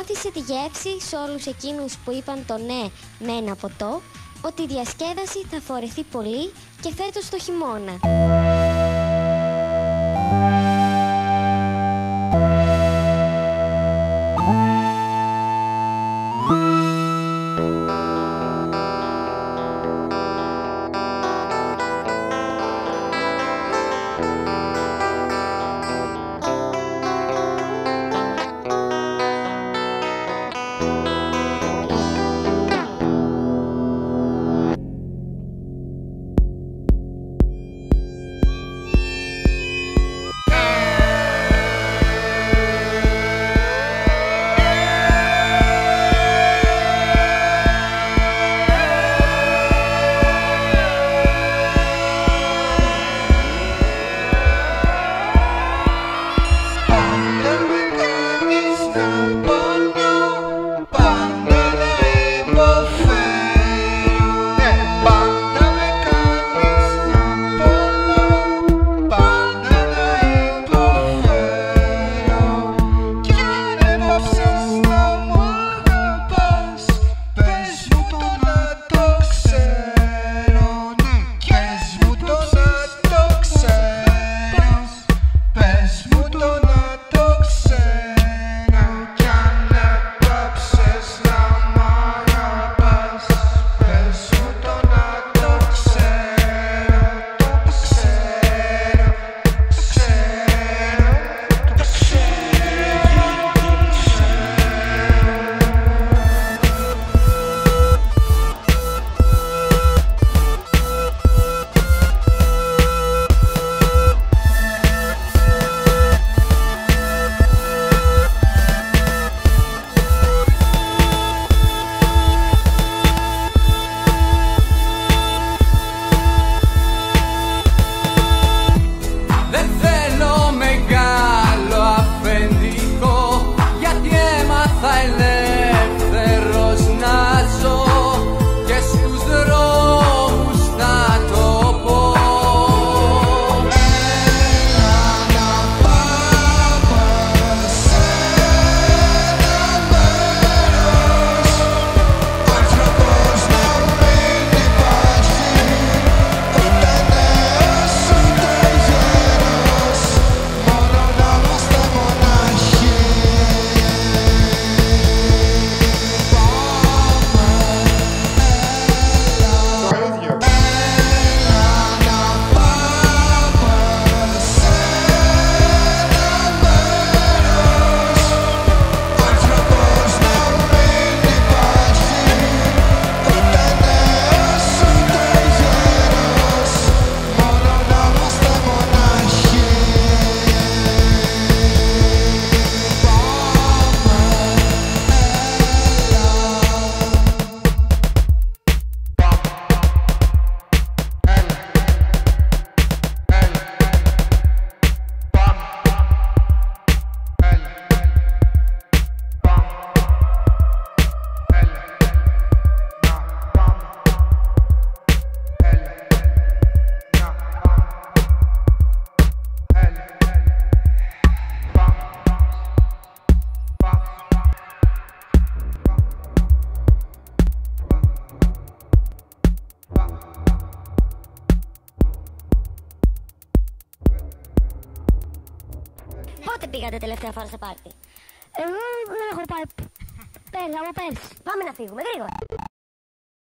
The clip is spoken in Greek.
άφησε τη γεύση σε όλους εκείνους που είπαν το ναι με ένα ποτό ότι η διασκέδαση θα φορεθεί πολύ και φέτος το χειμώνα. Πότε πήγατε τελευταία φορά σε πάρτι; Εγώ δεν έχω πάει. Πέρα από πέρσι. Πάμε να φύγουμε γρήγορα.